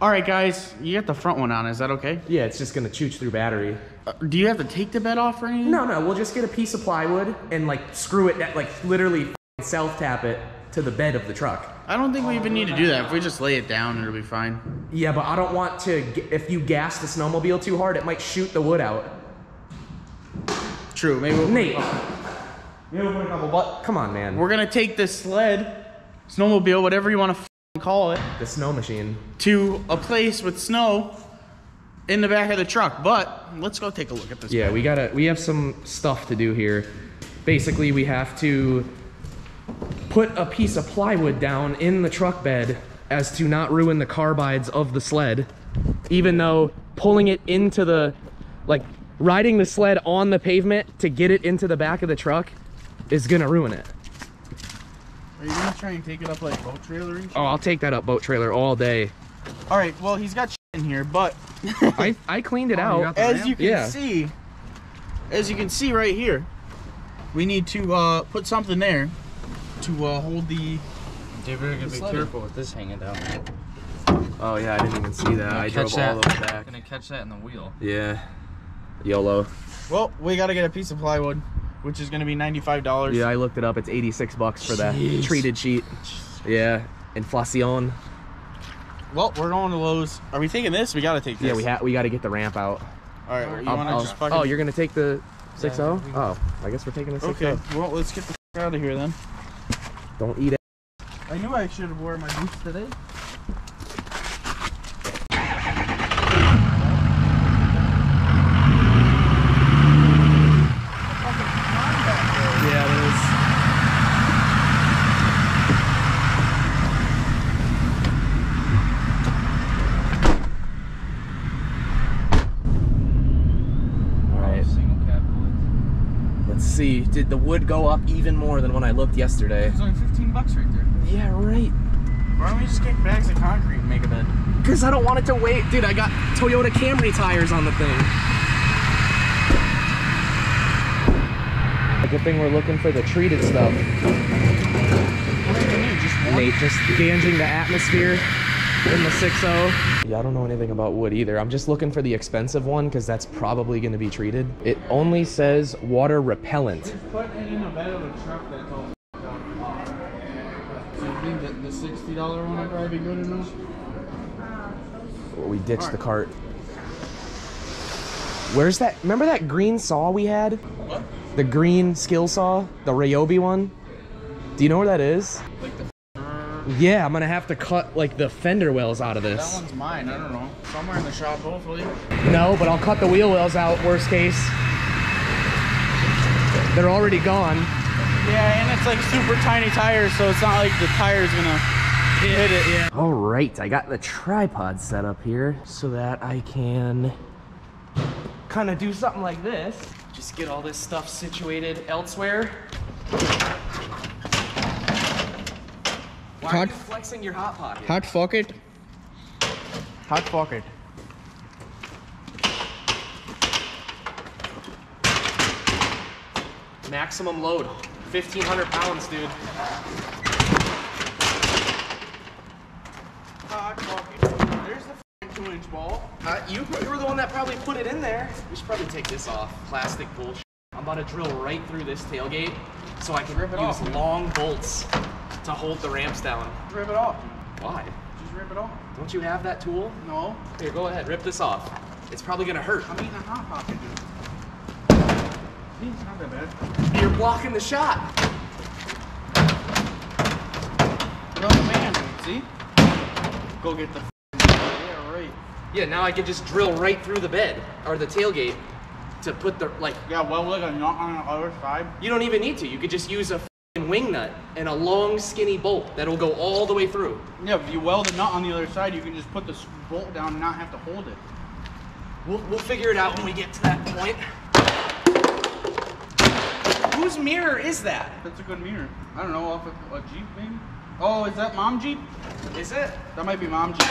All right, guys, you got the front one on. Is that okay? Yeah, it's just gonna chooch through battery. Uh, do you have to take the bed off or anything? No, no, we'll just get a piece of plywood and like screw it, like literally self tap it to the bed of the truck. I don't think we even need to do that. If we just lay it down, it'll be fine. Yeah, but I don't want to. If you gas the snowmobile too hard, it might shoot the wood out. True. Maybe we'll, Nate, maybe we'll put a couple. But come on, man. we're gonna take this sled, snowmobile, whatever you want to call it, the snow machine. to a place with snow in the back of the truck. But let's go take a look at this. Yeah, we gotta. We have some stuff to do here. Basically, we have to put a piece of plywood down in the truck bed as to not ruin the carbides of the sled. Even though pulling it into the, like, riding the sled on the pavement to get it into the back of the truck is gonna ruin it. Are you gonna try and take it up like boat trailer? and shit? Oh, I'll take that up boat trailer all day. All right. Well, he's got shit in here, but I I cleaned it out. as you can Yeah. see, as you can see right here, we need to uh, put something there to uh, hold the. David, gotta be Sled. careful with this hanging down. Oh yeah, I didn't even see that. I drove that. all the way back. Gonna catch that in the wheel. Yeah. YOLO. Well, we gotta get a piece of plywood, which is gonna be ninety-five dollars. Yeah, I looked it up. It's 86 bucks for that Jeez. treated sheet. Yeah. Inflacion. Well, we're going to Lowe's. Are we taking this? We gotta take this. Yeah, we ha- we got to get the ramp out. All right. well, you wanna just fucking? oh, you're gonna take the 6 0 we- Oh, I guess we're taking the 6 Okay. Well, let's get the out of here then. Don't eat it. I knew I should have worn my boots today. Yeah, it is. All right. Single cab boys. Let's see. Did the wood go up even more than when I looked yesterday? It's only fifteen bucks right there. Yeah, right. Why don't we just get bags of concrete and make a bed? Because I don't want it to wait. Dude, I got Toyota Camry tires on the thing. A good thing we're looking for the treated stuff. Nate just gauging the atmosphere in the 6.0. Yeah, I don't know anything about wood either. I'm just looking for the expensive one because that's probably going to be treated. It only says water repellent. Put it in the bed of a truck that's all So you think that the sixty dollar one would probably be good enough? We ditched the cart. Where's that? Remember that green saw we had? What? The green skill saw? The Ryobi one? Do you know where that is? Like the Yeah, I'm gonna have to cut like the fender wells out of this. that one's mine. I don't know. Somewhere in the shop, hopefully. No, but I'll cut the wheel wells out, worst case. They're already gone. Yeah, and it's like super tiny tires, so it's not like the tire's gonna hit it. Yeah. All right, I got the tripod set up here so that I can kind of do something like this. Just get all this stuff situated elsewhere. Why are Hot- you flexing your hot pocket? Hot pocket. Hot pocket. Maximum load, 1,500 pounds, dude. Hot pocket. There's the two inch ball. Uh, you, you were the one that probably put it in there. We should probably take this off. Plastic bullshit. I'm about to drill right through this tailgate so I can Rip it use off, long bolts to hold the ramps down. Rip it off. Why? Just rip it off. Don't you have that tool? No. Here, go ahead. Rip this off. It's probably gonna hurt. I'm eating a hot pocket, dude. See, It's not that bad. You're blocking the shot. You're man. See? Go get the. Yeah, right. Yeah, now I can just drill right through the bed or the tailgate to put the like. Yeah, well, like a knot on the other side. You don't even need to. You could just use a wing nut and a long skinny bolt that'll go all the way through. Yeah, if you weld the nut on the other side, you can just put this bolt down and not have to hold it. We'll, we'll figure it out when we get to that point. Whose mirror is that? That's a good mirror. I don't know, off of a Jeep maybe? Oh, is that mom Jeep? Is it? That might be mom Jeep.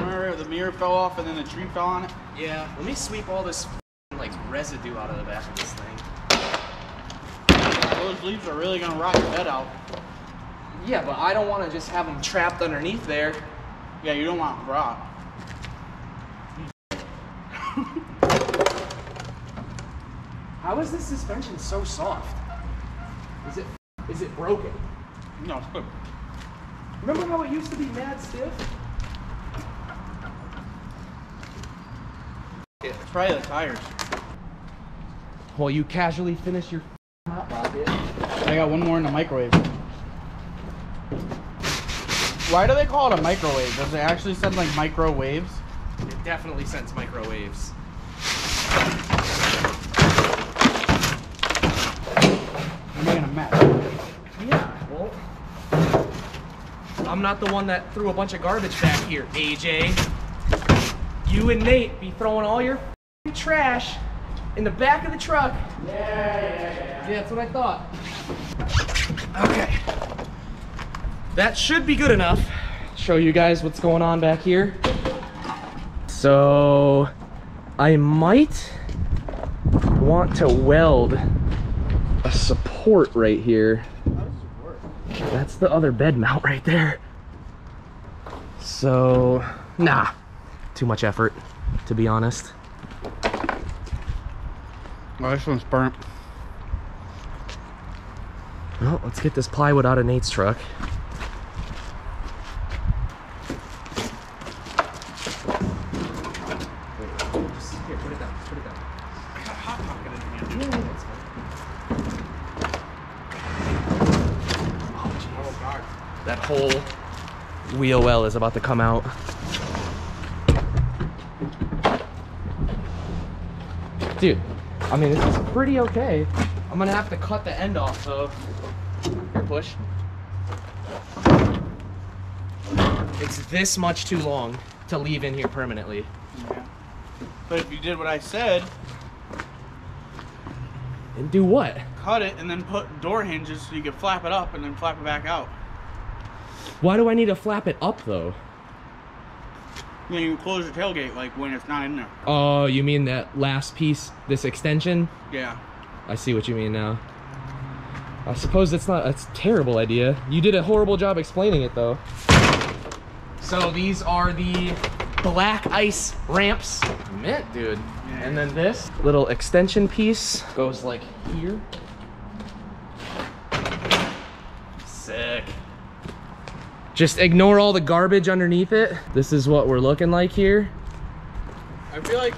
Remember the mirror fell off and then the tree fell on it? Yeah. Let me sweep all this like residue out of the back of this thing. Those leaves are really gonna rot your bed out. Yeah, but I don't want to just have them trapped underneath there Yeah, you don't want them rot. How is this suspension so soft? Is it is it broken? No, it's good. Remember how it used to be mad stiff? It's probably the tires. Well, you casually finish your hot pocket. I got one more in the microwave. Why do they call it a microwave? Does it actually send like microwaves? It definitely sends microwaves. You're making a mess. Yeah, well, I'm not the one that threw a bunch of garbage back here, AJ. You and Nate be throwing all your trash in the back of the truck. Yeah, yeah, yeah. Yeah, that's what I thought. Okay. That should be good enough. Show you guys what's going on back here. So, I might want to weld a support right here. That's the other bed mount right there. So, nah, too much effort, to be honest. Oh, this one's burnt. Well, let's get this plywood out of Nate's truck. That whole wheel well is about to come out. Dude, I mean, this is pretty okay. I'm gonna have to cut the end off though. Push. It's this much too long to leave in here permanently. Yeah. But if you did what I said, And do what? cut it and then put door hinges so you can flap it up and then flap it back out. Why do I need to flap it up though? Then you close your tailgate like when it's not in there. Oh, you mean that last piece, this extension? Yeah. I see what you mean now. I suppose it's not it's a terrible idea. You did a horrible job explaining it though. So these are the black ice ramps. Mint, dude. And then this little extension piece goes like here. Sick. Just ignore all the garbage underneath it. This is what we're looking like here. I feel like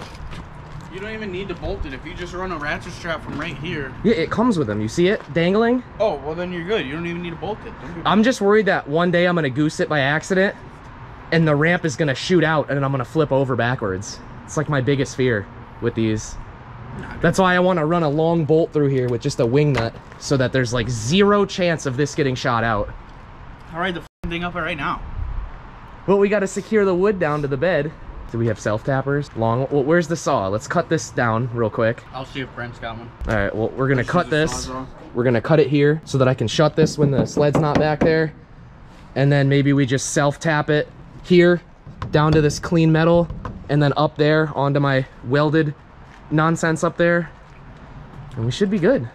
you don't even need to bolt it if you just run a ratchet strap from right here. Yeah, it comes with them. You see it dangling? Oh, well then you're good. You don't even need to bolt it. I'm just worried that one day I'm gonna goose it by accident and the ramp is gonna shoot out and I'm gonna flip over backwards. It's like my biggest fear with these. That's why I wanna run a long bolt through here with just a wing nut so that there's like zero chance of this getting shot out. I'll the thing up right now. But we gotta secure the wood down to the bed. Do we have self tappers? Long, well, where's the saw? Let's cut this down real quick. I'll see if Brent's got one. All right, well, we're gonna Let's cut this. We're gonna cut it here so that I can shut this when the sled's not back there. And then maybe we just self tap it here down to this clean metal and then up there onto my welded nonsense up there. And we should be good,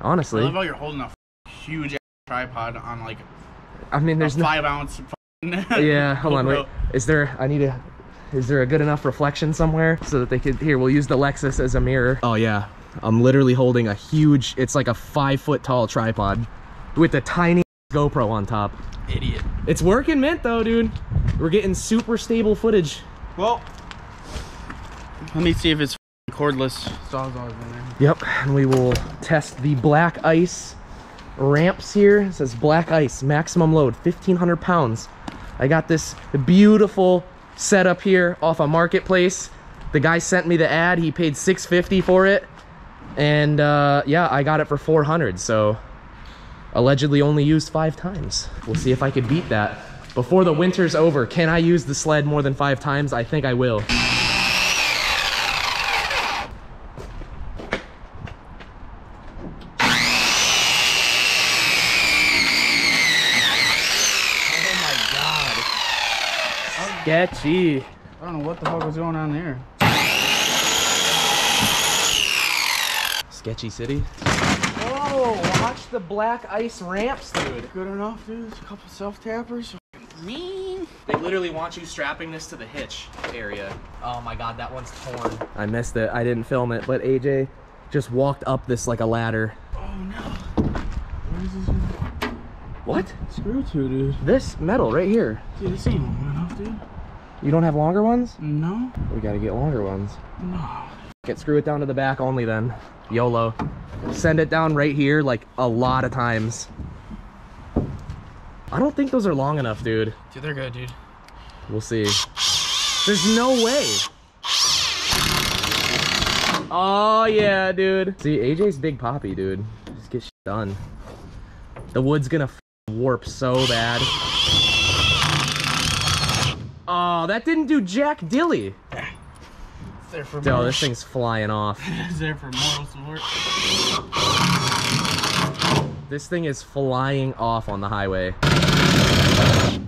I honestly. love how you're holding a f- huge tripod on like I mean, a there's no. five ounce. Yeah, hold on, wait. Is there, I need a, is there a good enough reflection somewhere so that they could, here, we'll use the Lexus as a mirror. Oh yeah, I'm literally holding a huge, it's like a five foot tall tripod with a tiny GoPro on top. Idiot. It's working mint though, dude. We're getting super stable footage. Well, let me see if it's f***ing cordless sawzalls in there. Yep, and we will test the black ice ramps here. It says black ice, maximum load, 1,500 pounds. I got this beautiful setup here off a marketplace. The guy sent me the ad. He paid 650 for it. And uh, yeah, I got it for 400. So allegedly only used five times. We'll see if I could beat that. Before the winter's over, can I use the sled more than five times? I think I will. Oh my god. Sketchy. I don't know what the fuck was going on there. Sketchy city. Whoa, watch the black ice ramps, dude. Good enough, dude. A couple self tappers. Mean. They literally want you strapping this to the hitch area. Oh my god, that one's torn. I missed it. I didn't film it, but AJ just walked up this like a ladder. Oh no. Where is this What? screw to, dude? This metal right here. Dude, this ain't long enough, dude. You don't have longer ones? No. We gotta get longer ones. No. Get screw it down to the back only then. YOLO. Send it down right here like a lot of times. I don't think those are long enough, dude. Dude, they're good, dude. We'll see. There's no way. Oh yeah, dude. See, AJ's big poppy, dude. Just get done. The wood's gonna f- warp so bad. Oh, that didn't do jack dilly. It's there for Oh, this thing's flying off. It's there for moral support. This thing is flying off on the highway. That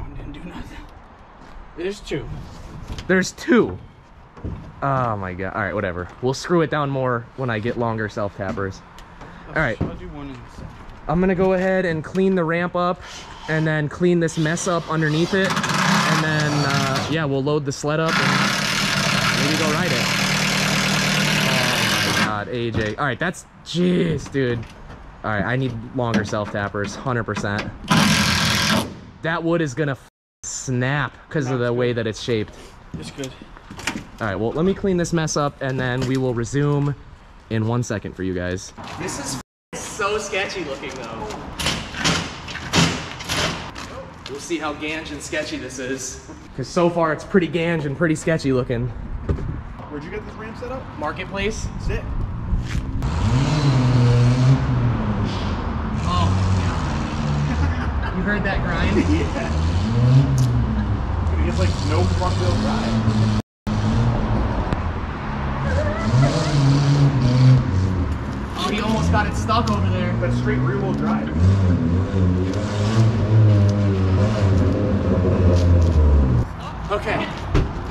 one didn't do nothing. There's two. There's two. Oh my god. All right, whatever. We'll screw it down more when I get longer self tappers. Oh, All right. I'll do one in a second. I'm gonna go ahead and clean the ramp up and then clean this mess up underneath it. And then, yeah, we'll load the sled up and maybe go ride it. Oh my god, AJ. All right, that's, jeez, dude. All right, I need longer self tappers, 100%. That wood is gonna snap because of the way that it's shaped. It's good. All right, well, let me clean this mess up and then we will resume in one second for you guys. This is so sketchy looking though. We'll see how ganj and sketchy this is. Because so far it's pretty ganj and pretty sketchy looking. Where'd you get this ramp set up? Marketplace? Sit. Oh. you heard that grind? Dude, he has like no front wheel drive. Oh, he almost got it stuck over there. That's straight rear wheel drive. Okay,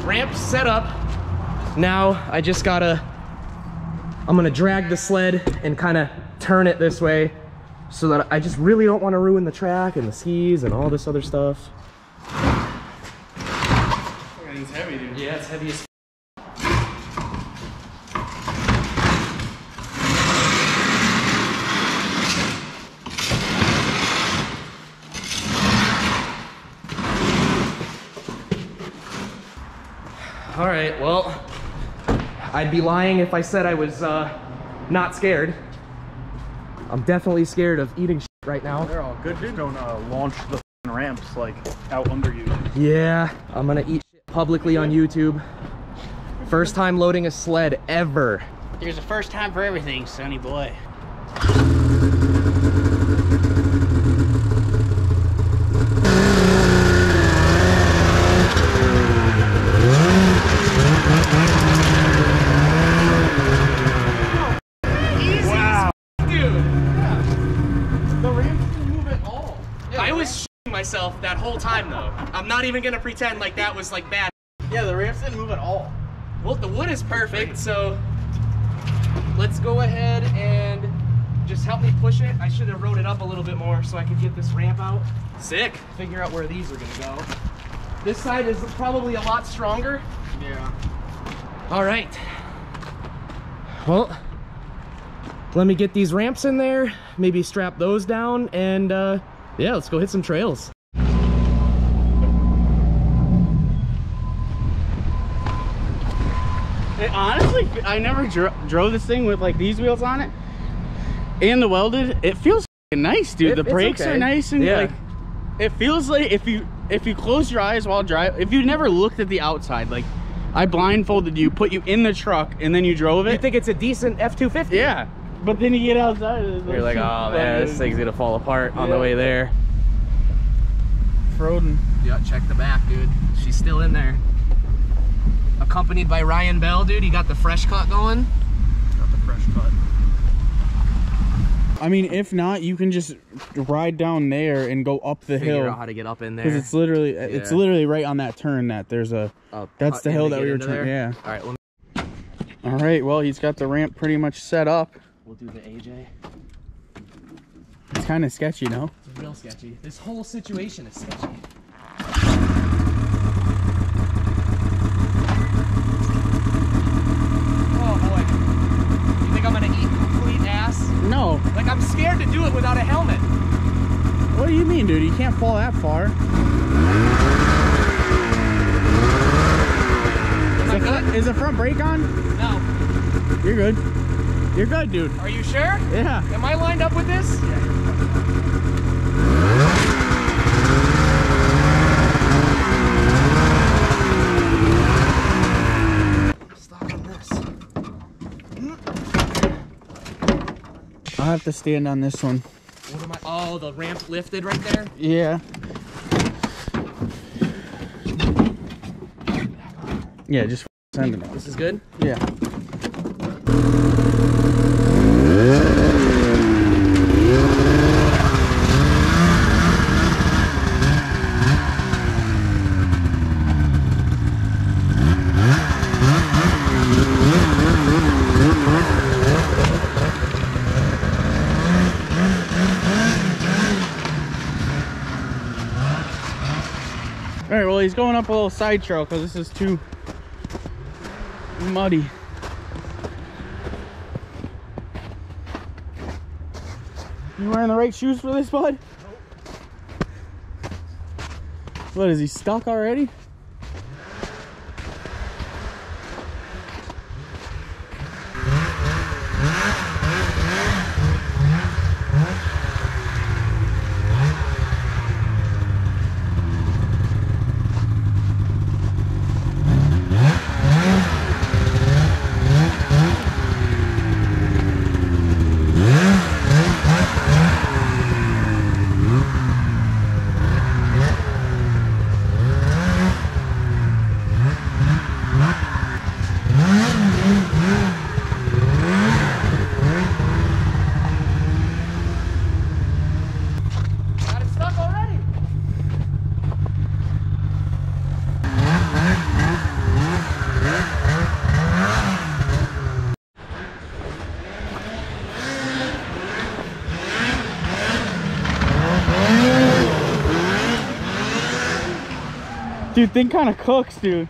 ramp set up. Now I just gotta, I'm gonna drag the sled and kind of turn it this way so that I just really don't want to ruin the track and the skis and all this other stuff. It's heavy, dude. Yeah, it's heavy as All right, well, I'd be lying if I said I was uh, not scared. I'm definitely scared of eating shit right now. They're all good, dude. Don't uh, launch the ramps like out under you. Yeah, I'm gonna eat shit publicly on YouTube. First time loading a sled ever. There's a first time for everything, sonny boy. Wow. Dude, The ramps didn't move at all. I was shitting myself that whole time though. I'm not even gonna pretend like that was like bad. Yeah, the ramps didn't move at all. Well, the wood is perfect, so let's go ahead and just help me push it. I should have wrote it up a little bit more so I could get this ramp out. Sick. Figure out where these are gonna go. This side is probably a lot stronger. Yeah. All right. Well, let me get these ramps in there, maybe strap those down, and uh, yeah, let's go hit some trails. It, honestly, I never dro- drove this thing with like these wheels on it, and the welded. It feels nice, dude. It- the brakes okay. are nice and Yeah. like. It feels like if you if you close your eyes while drive, if you never looked at the outside, like I blindfolded you, put you in the truck, and then you drove it. You think it's a decent F-250? yeah, but then you get outside. it's You're like, oh man, this thing's gonna fall apart on the way there. Froden. Yeah, check the back, dude. She's still in there. Accompanied by Ryan Bell, dude. He got the fresh cut going. Got the fresh cut. I mean, if not, you can just ride down there and go up the Figure hill out how to get up in there? because there. it's literally it's literally right on that turn that there's a. That's the hill that we were into trying- yeah. All right, let me, All right, well, he's got the ramp pretty much set up. we'll do the AJ. It's kind of sketchy, no? It's real sketchy. This whole situation is sketchy. You think I'm gonna eat complete ass? No. Like, I'm scared to do it without a helmet. What do you mean, dude? You can't fall that far. Is the, front, is the front brake on? No. You're good. You're good, dude. Are you sure? Yeah. Am I lined up with this? Yeah, I'll have to stand on this one. What am I? Oh, the ramp lifted right there. Yeah. Yeah, just send it. This is good. Yeah. All right, well, he's going up a little side trail because this is too muddy. You wearing the right shoes for this, bud? What, is he stuck already? Dude, thing kind of cooks, dude.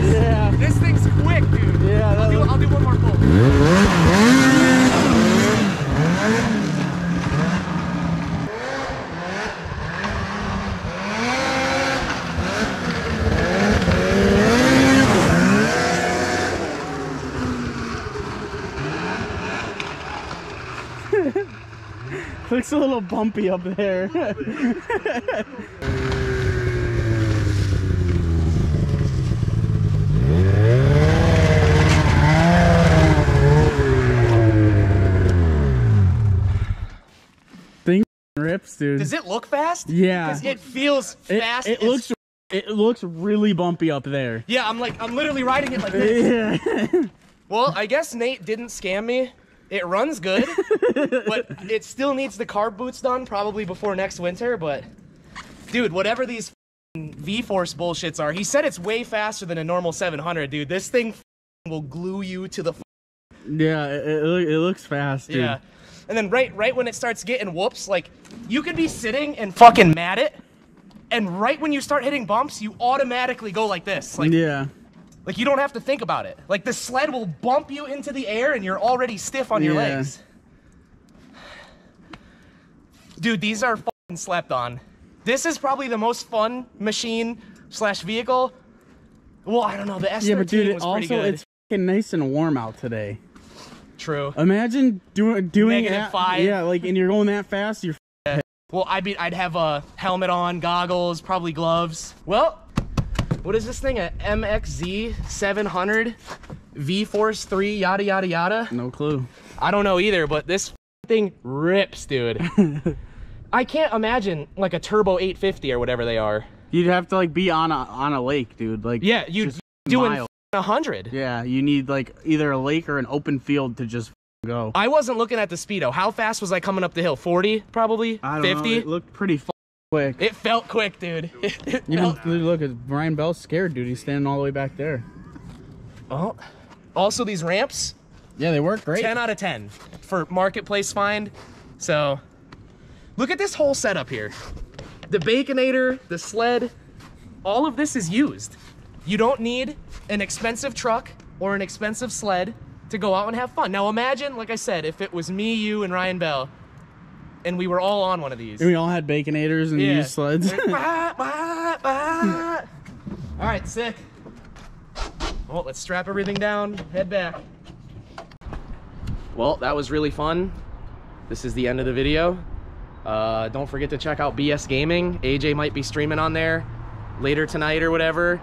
Yeah, This thing's quick, dude. yeah. I'll do, I'll do one more pull. looks a little bumpy up there. Thing rips, dude. Does it look fast? Yeah. It feels It, fast. it It's- looks it looks really bumpy up there. Yeah, I'm like, I'm literally riding it like this. Yeah. Well, I guess Nate didn't scam me. It runs good, but it still needs the carb boots done probably before next winter. But, dude, whatever these V-Force bullshits are, he said it's way faster than a normal 700, dude. This thing will glue you to the. Yeah, it, it, it looks fast, dude. yeah. And then right, right when it starts getting whoops, like you could be sitting and fucking mad it, and right when you start hitting bumps, you automatically go like this, like yeah. Like you don't have to think about it. Like the sled will bump you into the air and you're already stiff on your Yeah. legs. Dude, these are fucking slept on. This is probably the most fun machine slash vehicle. Well, I don't know. The S13 Yeah, but dude, it was pretty also good. it's fucking nice and warm out today. True. Imagine doing doing Negative five. Yeah, like and you're going that fast, you're Well, I'd be, I'd have a helmet on, goggles, probably gloves. Well, what is this thing? A MXZ 700 V Force 3 yada yada yada. no clue. I don't know either, but this thing rips, dude. I can't imagine like a turbo 850 or whatever they are. You'd have to like be on a on a lake, dude. Like Yeah, you doing a hundred. Yeah, you need like either a lake or an open field to just go. I wasn't looking at the speedo. How fast was I coming up the hill? 40, probably. I don't 50. know. It looked pretty quick. It felt quick, dude. It, it you felt- look at Brian Bell's scared, dude. He's standing all the way back there. Oh. Also, these ramps, Yeah, they work great. 10 out of 10 for marketplace find. So, look at this whole setup here. The Baconator, the sled, all of this is used. You don't need an expensive truck or an expensive sled to go out and have fun. Now imagine, like I said, if it was me, you, and Ryan Bell, and we were all on one of these. And we all had baconators and Yeah. used sleds. All right, sick. Well, let's strap everything down, head back. Well, that was really fun. This is the end of the video. Uh, don't forget to check out BS Gaming. AJ might be streaming on there later tonight or whatever.